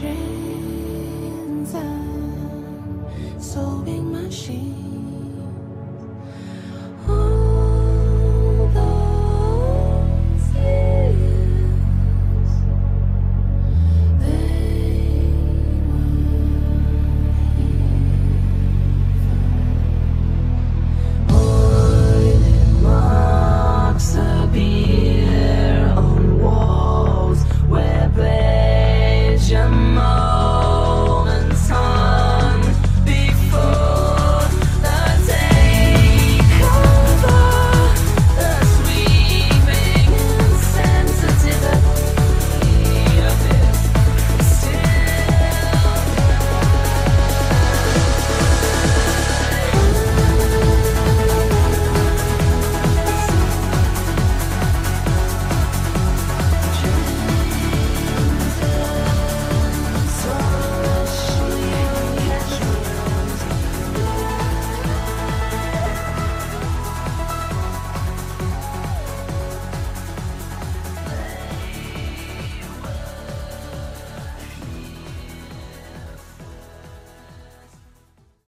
transit sewing machines.